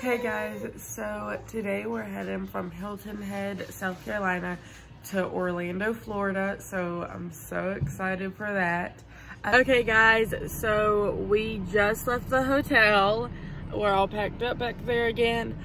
Hey guys, so today we're heading from Hilton Head, South Carolina to Orlando, Florida. So I'm so excited for that. Okay guys, so we just left the hotel. We're all packed up back there again.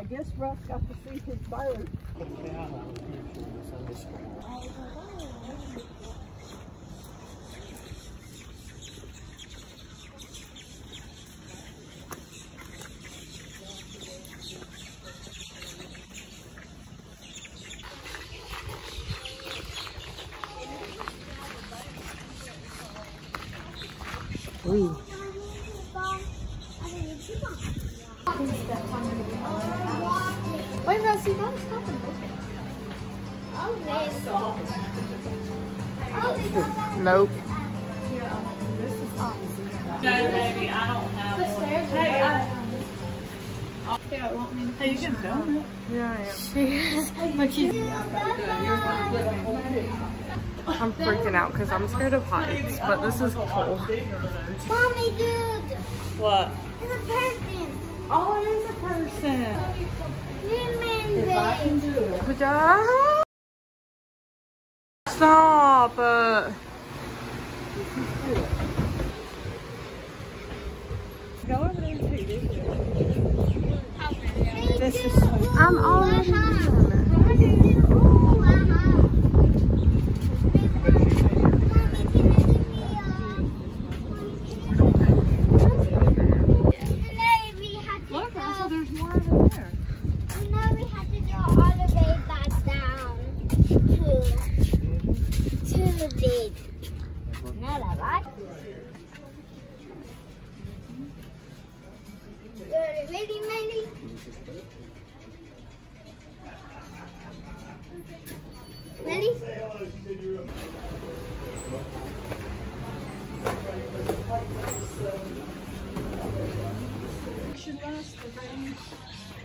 I guess Russ got to see his boat. Wait, Nope. Yeah, I am. I'm freaking out because I'm scared of heights, but this is cool. Mommy, dude, What? it's a person. Oh, it is a person. Remember. Good job. Stop. Uh,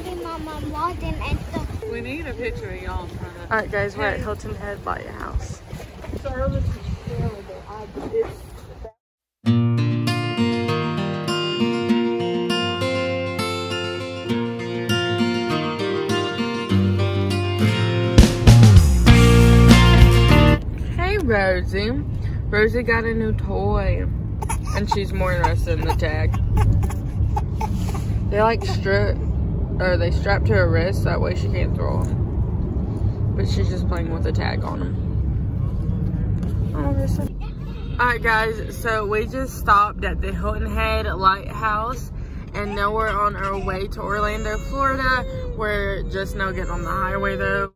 Papi, Mama, Walden and stuff. We need a picture of y'all in front of Alright guys, we're at Hilton Head Lighthouse. Service is terrible. I, it's Hey Rosie. Rosie got a new toy. And she's more interested in the tag. They like strip or they strap to her wrist that way she can't throw them. But she's just playing with a tag on them. Alright guys, so we just stopped at the Hilton Head Lighthouse and now we're on our way to Orlando, Florida. We're just now getting on the highway though.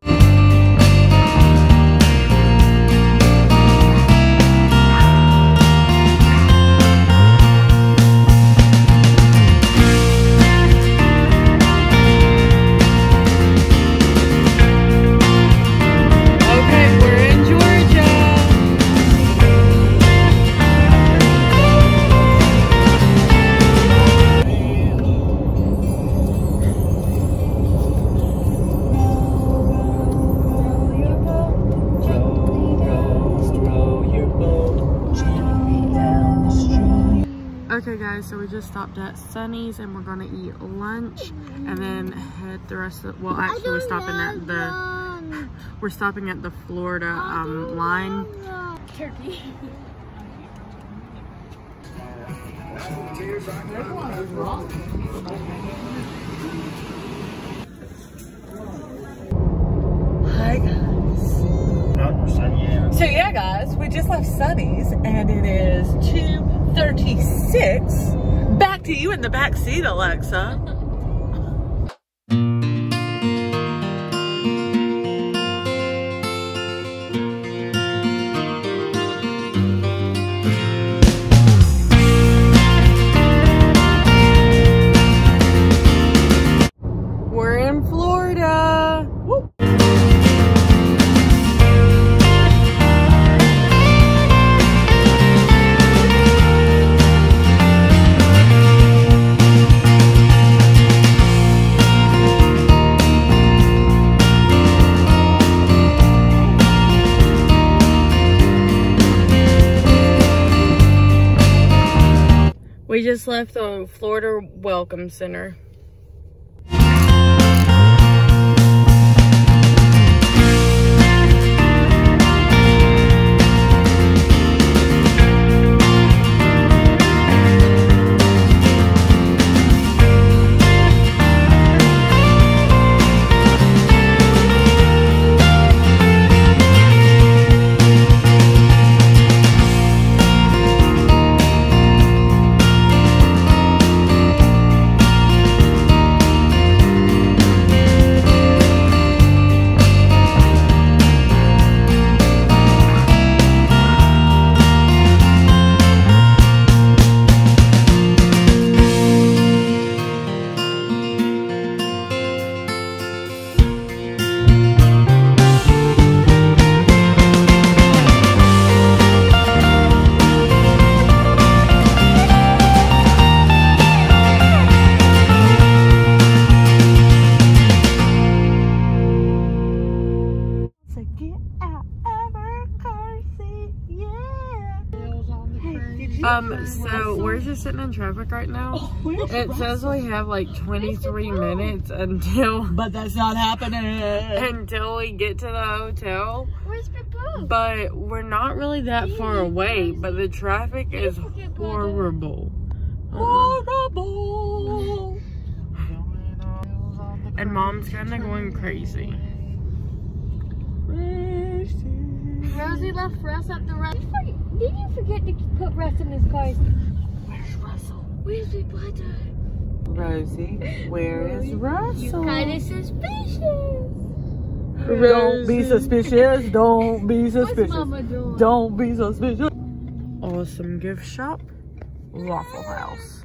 Okay guys, so we just stopped at Sonny's and we're gonna eat lunch and then head the rest of well actually we're stopping at the we're stopping at the Florida um line. Turkey. Hi guys. So yeah guys, we just left Sonny's and it is 2.36. Back to you in the back seat, Alexa. Just left the Florida Welcome Center. So we're just sitting in traffic right now. Oh, it says we have like 23 minutes until But that's not happening. until we get to the hotel. Where's the boat? But we're not really that far away, but the traffic is horrible. Horrible. And mom's kind of going crazy. Rosie left for us at the rest. Did you forget to put Russ in his car? Where's Russell? Where's my brother? Rosie, where is Russell? Kinda suspicious. Don't be suspicious. Don't be What's suspicious. Mama doing? Don't be suspicious. Awesome gift shop, Waffle House.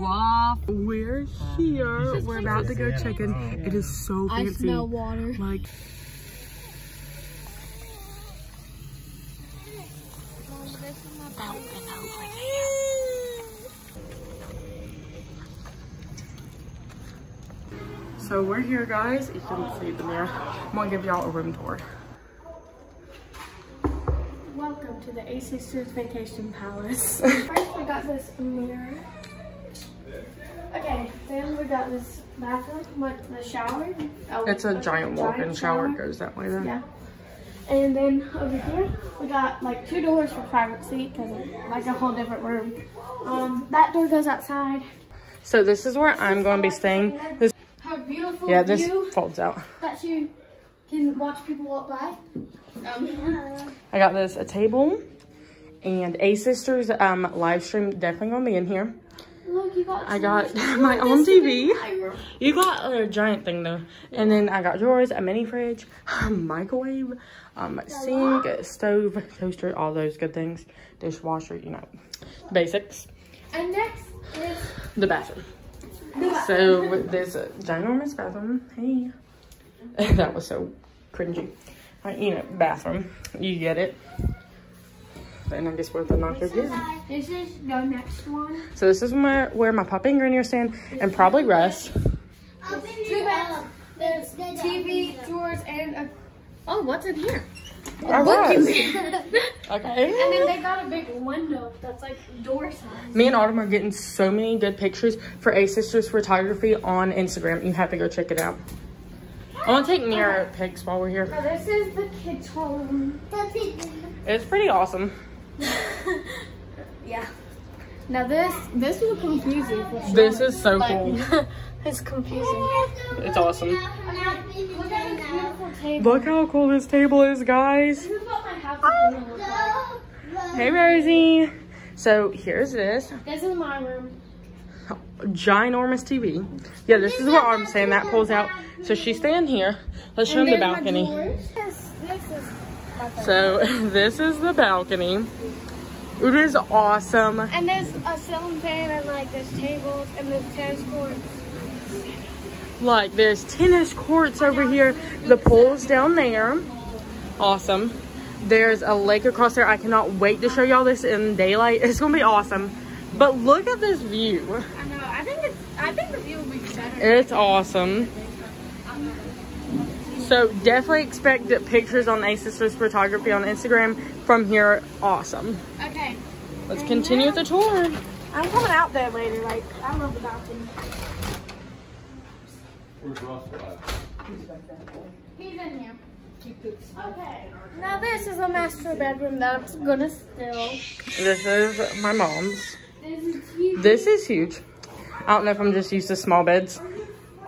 Waffle. We're here. We're about to go check in. It is so I fancy. smell water. Like, so we're here, guys. You can see the mirror. I'm gonna give y'all a room tour. Welcome to the A Sisters Vacation Palace. First, we got this mirror. Okay, then we got this bathroom with the shower. Oh, It's a giant walk-in giant shower. It goes that way though. Yeah. And then over here, we got like two doors for private privacy because it's like a whole different room. Um, that door goes outside. So this is where I'm going to be staying. This, How beautiful yeah, this folds out. that you can watch people walk by. Um, I got this a table and A Sisters um live stream definitely gonna be in here. Look, you got. I got my own TV. You got a giant thing though. And then I got drawers, a mini fridge, a microwave, um, sink, stove, toaster, all those good things. Dishwasher, you know, basics. And next is The bathroom. the. So there's a ginormous bathroom. Hey. that was so cringy. Uh, you know, bathroom. You get it. And I guess we're the knocker again. This is the next one. So this is where, where my puppy and Granny are staying, and probably Russ. Two beds. There's TV, drawers, and a. Oh, what's in here? All right. And Okay. then they got a big window that's like door size. Me and Autumn are getting so many good pictures for A Sisters Photography on Instagram. You have to go check it out. I want to take mirror pics while we're here. Now this is the kids' room. It's pretty awesome. Yeah. Now this this was confusing for sure. This is so cool. it's confusing. It's awesome. Look at this beautiful table. Look how cool this table is, guys. This is what my house is oh, gonna look like. Hey, Rosie. So here's this This is my room. ginormous TV. Yeah, this is where I'm saying. That pulls out. So she's staying here. Let's show them the balcony. drawers. This, this is my favorite. So this is the balcony. It is awesome. And there's a ceiling fan and like there's tables and there's tennis courts. Like there's tennis courts over here. The pool's down there. Awesome. There's a lake across there. I cannot wait to show y'all this in daylight. It's gonna be awesome. But look at this view. I know. I think it's. I think the view will be better. It's awesome. So definitely expect that pictures on A Sisters Photography on Instagram from here. Awesome. Okay. Let's continue the tour. I'm coming out there later. Like I love the balcony. Where's Russell at? He's in here. Okay. Now this is a master bedroom that I'm gonna steal. This is my mom's. This is huge. This is huge. I don't know if I'm just used to small beds.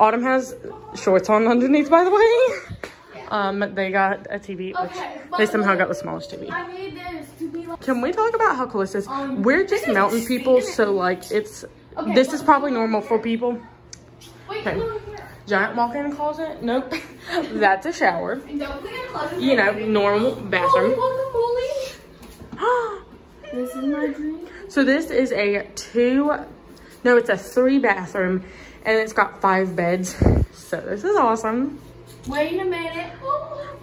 Autumn has shorts on underneath, by the way. Um, they got a TV, which Okay, they somehow got the smallest TV. I made this to be like. Can we talk about how cool this is? Um, We're just mountain people, so like it's, Okay, this is probably normal for people. Wait, Okay. Giant walk-in closet? Nope. That's a shower. And don't forget to close You know, normal bathroom. This is my dream. So this is a two, no, it's a three bathroom and it's got five beds. So this is awesome. Wait a minute.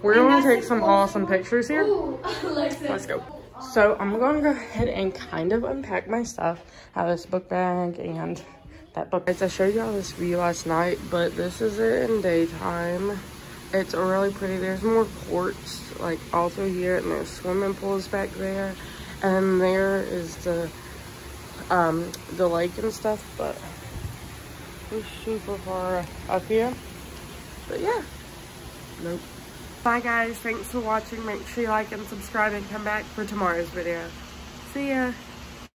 We're gonna take some awesome pictures here. Ooh, Let's go. So I'm gonna go ahead and kind of unpack my stuff. I have this book bag and that book. Guys, I showed y'all this view last night, but this is it in daytime. It's really pretty. There's more courts like all through here and there's swimming pools back there. And there is the um the lake and stuff, but it's super far up here. But yeah. Nope. Bye guys, thanks for watching. Make sure you like and subscribe and come back for tomorrow's video. See ya.